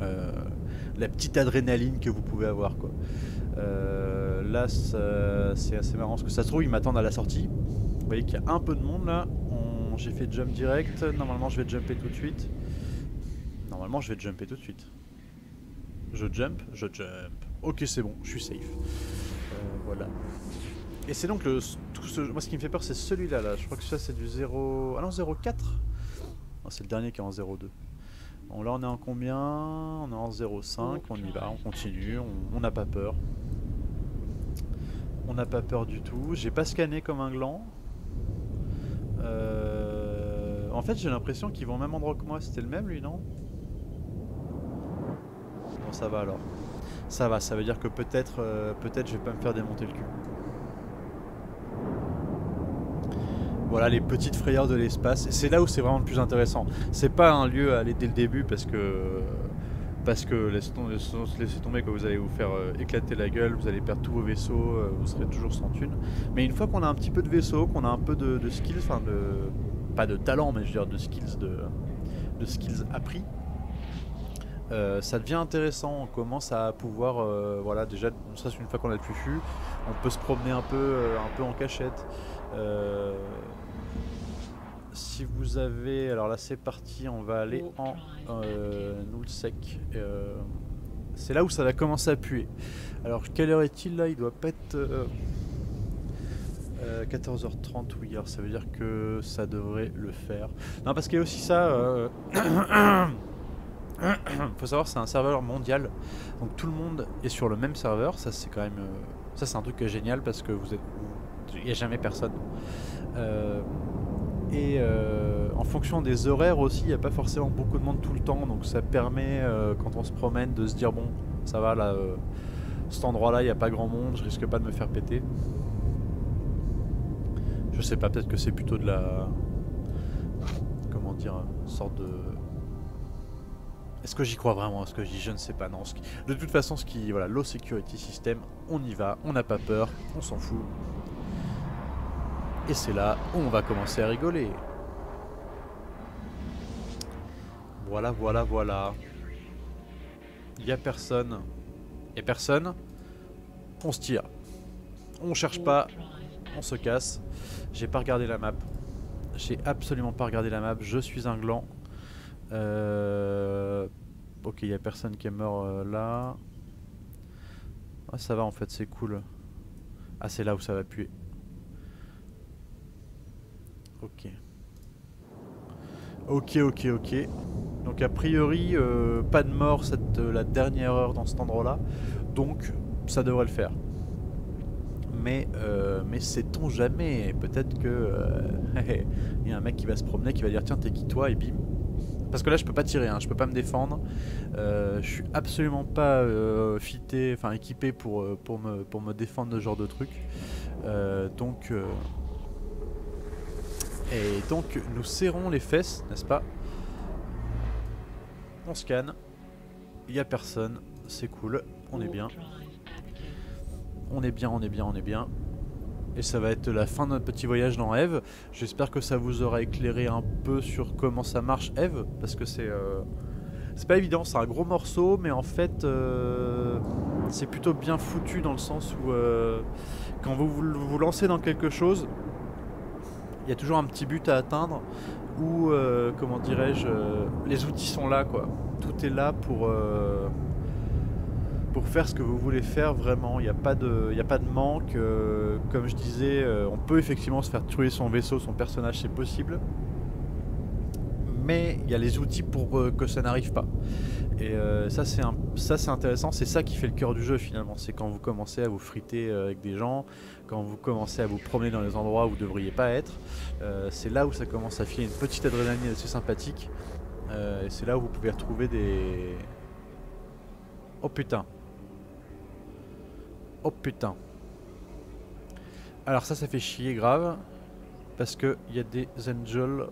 euh, la petite adrénaline que vous pouvez avoir quoi. Euh, là c'est assez marrant parce que ça se trouve ils m'attendent à la sortie. Vous voyez qu'il y a un peu de monde là. J'ai fait jump direct. Normalement je vais jumper tout de suite. Normalement je vais jumper tout de suite. Je jump, je jump. Ok c'est bon, je suis safe. Euh, voilà. Et c'est donc le... Tout ce, moi ce qui me fait peur c'est celui-là là. Je crois que ça c'est du 0... Ah non 0,4 C'est le dernier qui est en 0,2. Bon là on est en combien? On est en 0,5, on y va, on continue, on n'a pas peur. On n'a pas peur du tout. J'ai pas scanné comme un gland. Euh... En fait j'ai l'impression qu'ils vont au même endroit que moi. C'était le même lui non? Bon ça va alors. Ça va, ça veut dire que peut-être euh, peut-être je vais pas me faire démonter le cul. Voilà les petites frayeurs de l'espace. C'est là où c'est vraiment le plus intéressant. C'est pas un lieu à aller dès le début parce que parce que laissez tomber, laissez que vous allez vous faire euh, éclater la gueule, vous allez perdre tous vos vaisseaux, euh, vous serez toujours sans thune. Mais une fois qu'on a un petit peu de vaisseau, qu'on a un peu de, skills, enfin de pas de talent, mais je veux dire de skills de skills appris, euh, ça devient intéressant, on commence à pouvoir, voilà, déjà, ça c'est une fois qu'on a le fufu, on peut se promener un peu, un peu en cachette. Euh, si vous avez... Alors là c'est parti, on va aller en euh, sec. Euh, c'est là où ça va commencer à puer. Alors quelle heure est-il là? Il doit pas être... 14h30 euh, oui alors ça veut dire que ça devrait le faire non parce qu'il y a aussi ça euh... faut savoir c'est un serveur mondial donc tout le monde est sur le même serveur ça c'est quand même ça c'est un truc génial parce que vous êtes il n'y a jamais personne. Euh, et euh, en fonction des horaires aussi, il n'y a pas forcément beaucoup de monde tout le temps, donc ça permet euh, quand on se promène de se dire bon, ça va là, cet endroit-là, il n'y a pas grand monde, je risque pas de me faire péter. Je sais pas, peut-être que c'est plutôt de la, comment dire, sorte de est-ce que j'y crois vraiment? Est-ce que je dis je ne sais pas Non. De toute façon, ce qui, voilà, low security system, on y va, on n'a pas peur, on s'en fout. Et c'est là où on va commencer à rigoler. Voilà, voilà, voilà. Il n'y a personne. Il n'y a personne. On se tire. On cherche pas. On se casse. J'ai pas regardé la map. J'ai absolument pas regardé la map. Je suis un gland. Euh... Ok, il a personne qui est mort euh, là. Ah, ça va en fait, c'est cool. Ah, c'est là où ça va puer. Ok. Ok, ok, ok. Donc a priori, euh, pas de mort cette, euh, la dernière heure dans cet endroit-là. Donc ça devrait le faire. Mais, euh, mais sait-on jamais? Peut-être que il y a un mec qui va se promener qui va dire tiens t'es qui toi? Et bim. Parce que là je peux pas tirer, hein, je peux pas me défendre. je suis absolument pas fité, enfin équipé pour, pour, me, pour me défendre de ce genre de truc. donc et donc nous serrons les fesses, n'est-ce pas? On scanne. Il n'y a personne. C'est cool. On est bien. On est bien, on est bien, on est bien. Et ça va être la fin de notre petit voyage dans Eve. J'espère que ça vous aura éclairé un peu sur comment ça marche Eve. Parce que c'est... Euh, c'est pas évident, c'est un gros morceau, mais en fait, euh, c'est plutôt bien foutu dans le sens où euh, quand vous vous lancez dans quelque chose, il y a toujours un petit but à atteindre euh, comment dirais-je, les outils sont là, quoi. Tout est là pour, pour faire ce que vous voulez faire vraiment. Il n'y a, pas de, a pas de manque. comme je disais, on peut effectivement se faire tuer son vaisseau, son personnage, c'est possible. Mais il y a les outils pour que ça n'arrive pas. Et ça c'est intéressant, c'est ça qui fait le cœur du jeu finalement, c'est quand vous commencez à vous friter avec des gens, quand vous commencez à vous promener dans les endroits où vous ne devriez pas être, euh, c'est là où ça commence à filer une petite adrénaline assez sympathique. Euh, et c'est là où vous pouvez retrouver des... Oh putain. Oh putain. Alors ça, ça fait chier grave. Parce qu'il y a des angels.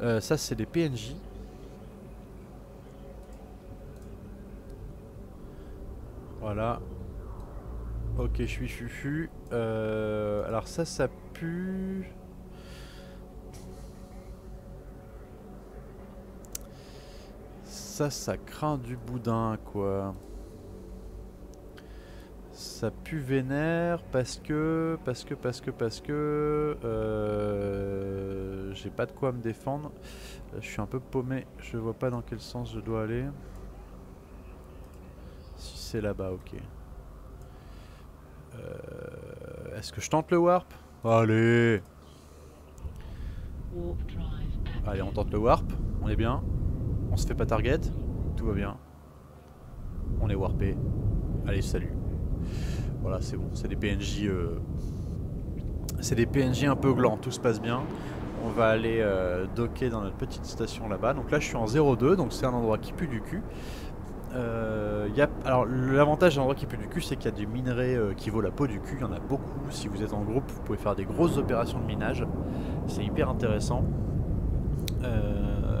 Euh, ça, c'est des PNJ. Voilà. Ok, je suis fufu. Euh, alors ça, ça pue... Ça, ça craint du boudin, quoi. Ça pue vénère parce que, parce que, parce que, parce que, euh, j'ai pas de quoi me défendre. Je suis un peu paumé, je vois pas dans quel sens je dois aller. Si c'est là-bas, ok. Euh, Est-ce que je tente le warp? Allez Allez, on tente le warp, on est bien. On se fait pas target, tout va bien. On est warpé. Allez, salut. Voilà, c'est bon, c'est des PNJ... Euh, c'est des PNJ un peu glands, tout se passe bien. On va aller euh, docker dans notre petite station là-bas. Donc là, je suis en 0,2, donc c'est un endroit qui pue du cul. Euh, y a, alors l'avantage d'un endroit qui pue du cul, c'est qu'il y a des minerais euh, qui vaut la peau du cul. Il y en a beaucoup. Si vous êtes en groupe, vous pouvez faire des grosses opérations de minage. C'est hyper intéressant. Euh,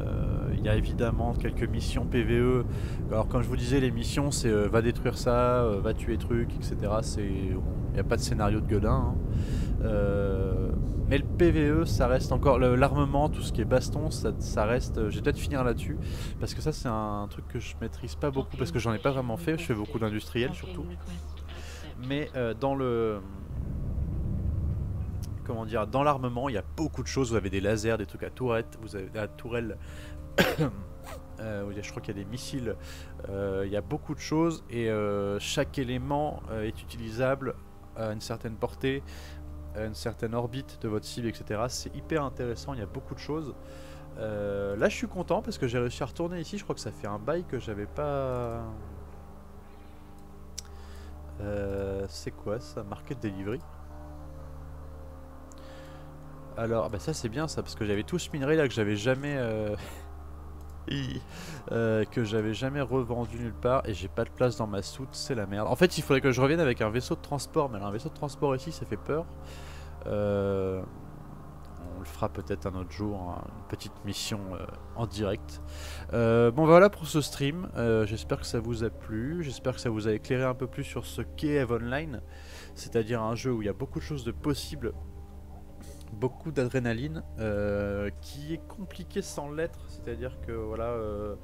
Il y a évidemment quelques missions PVE. Alors comme je vous disais, les missions, c'est euh, va détruire ça, euh, va tuer truc, etc. C'est, il n'y a pas de scénario de gueudin. hein. Euh, mais le PVE, ça reste encore l'armement, tout ce qui est baston, ça, ça reste. Je vais peut-être finir là-dessus parce que ça, c'est un truc que je maîtrise pas beaucoup parce que j'en ai pas vraiment fait. Je fais beaucoup d'industriel surtout. Mais dans le comment dire, dans l'armement, il y a beaucoup de choses. Vous avez des lasers, des trucs à tourette, vous avez à tourelle. Euh, je crois qu'il y a des missiles. Euh, il y a beaucoup de choses et euh, chaque élément est utilisable à une certaine portée, à une certaine orbite de votre cible, etc. C'est hyper intéressant. Il y a beaucoup de choses. Là, je suis content parce que j'ai réussi à retourner ici. Je crois que ça fait un bail que j'avais pas. C'est quoi ça Market Delivery? Alors, bah ça c'est bien ça, parce que j'avais tout ce minerai là que j'avais jamais... euh, que j'avais jamais revendu nulle part et j'ai pas de place dans ma soute, c'est la merde. En fait, il faudrait que je revienne avec un vaisseau de transport, mais alors un vaisseau de transport ici, ça fait peur. Euh, on le fera peut-être un autre jour, hein, une petite mission euh, en direct. Bon voilà pour ce stream, j'espère que ça vous a plu, j'espère que ça vous a éclairé un peu plus sur ce qu'est EVE Online, c'est-à-dire un jeu où il y a beaucoup de choses de possibles beaucoup d'adrénaline euh, qui est compliqué sans l'être. C'est à dire que voilà euh,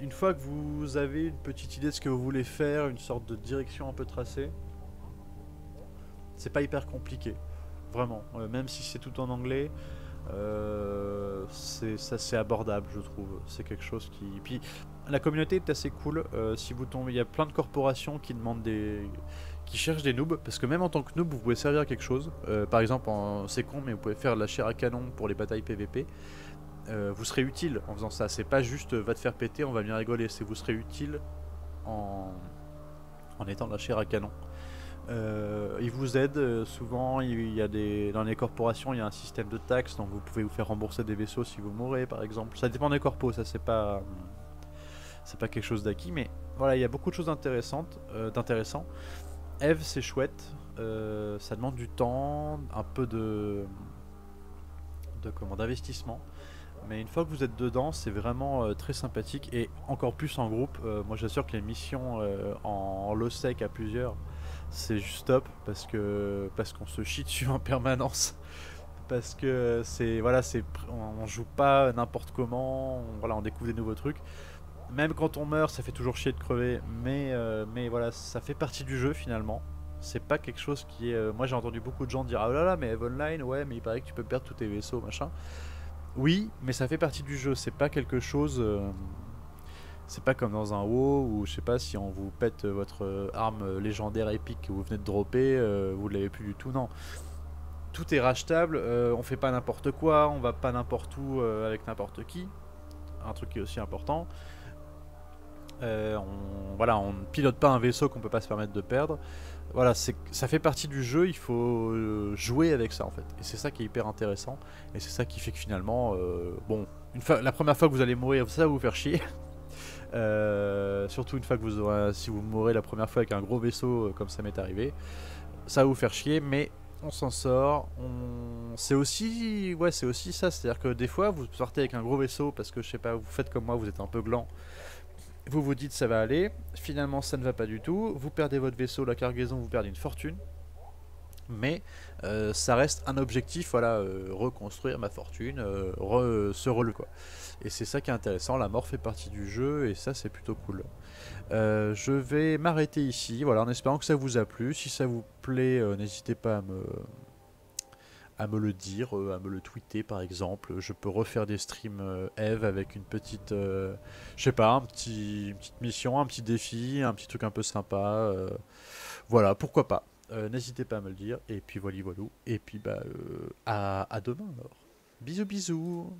une fois que vous avez une petite idée de ce que vous voulez faire une sorte de direction un peu tracée c'est pas hyper compliqué vraiment. Euh, même si c'est tout en anglais c'est ça c'est abordable je trouve. C'est quelque chose qui puis la communauté est assez cool si vous tombez il y a plein de corporations qui demandent des qui cherchent des noobs, parce que même en tant que noob, vous pouvez servir à quelque chose. Euh, par exemple, c'est con, mais vous pouvez faire de la chair à canon pour les batailles PVP. Euh, vous serez utile en faisant ça. C'est pas juste euh, va te faire péter, on va bien rigoler. C'est vous serez utile en, en étant de la chair à canon. Ils vous aident souvent. Il y a des dans les corporations, il y a un système de taxes, donc vous pouvez vous faire rembourser des vaisseaux si vous mourrez, par exemple. Ça dépend des corpos, ça c'est pas c'est pas quelque chose d'acquis, mais voilà, il y a beaucoup de choses intéressantes. Eve, c'est chouette. euh, ça demande du temps, un peu de, de comment, d'investissement. Mais une fois que vous êtes dedans, c'est vraiment euh, très sympathique et encore plus en groupe. Euh, moi, j'assure que les missions en, low sec à plusieurs, c'est juste top parce que parce qu'on se chie dessus en permanence. Parce que c'est voilà, c'est on, joue pas n'importe comment. On découvre des nouveaux trucs même quand on meurt, ça fait toujours chier de crever, mais, euh, mais voilà, ça fait partie du jeu finalement. C'est pas quelque chose qui est. euh, moi j'ai entendu beaucoup de gens dire Ah oh là là, mais Eve Online, ouais, mais il paraît que tu peux perdre tous tes vaisseaux, machin. Oui, mais ça fait partie du jeu, c'est pas quelque chose. euh, c'est pas comme dans un WoW où je sais pas si on vous pète votre arme légendaire épique que vous venez de dropper, vous l'avez plus du tout, non. Tout est rachetable, euh, on fait pas n'importe quoi, on va pas n'importe où avec n'importe qui. Un truc qui est aussi important. Euh, on, voilà, on ne pilote pas un vaisseau qu'on peut pas se permettre de perdre. Voilà, ça fait partie du jeu, il faut euh, jouer avec ça en fait. Et c'est ça qui est hyper intéressant. Et c'est ça qui fait que finalement, euh, bon, une la première fois que vous allez mourir, ça va vous faire chier. Surtout une fois que vous aurez, si vous mourrez la première fois avec un gros vaisseau comme ça m'est arrivé, ça va vous faire chier, mais on s'en sort. On... C'est aussi, ouais, c'est aussi ça, c'est-à-dire que des fois vous sortez avec un gros vaisseau parce que je sais pas, vous faites comme moi, vous êtes un peu gland vous vous dites ça va aller, finalement ça ne va pas du tout, vous perdez votre vaisseau, la cargaison, vous perdez une fortune. Mais euh, ça reste un objectif, voilà, euh, reconstruire ma fortune, euh, se relever quoi. Et c'est ça qui est intéressant, la mort fait partie du jeu et ça c'est plutôt cool. je vais m'arrêter ici, voilà, en espérant que ça vous a plu. Si ça vous plaît, n'hésitez pas à me, à me le dire, à me le tweeter par exemple. Je peux refaire des streams Eve avec une petite, je sais pas, un petit, une petite mission, un petit défi, un petit truc un peu sympa. voilà, pourquoi pas. Euh, n'hésitez pas à me le dire. Et puis voilà, voilà. Et puis bah, euh, à, à demain alors. Bisous, bisous.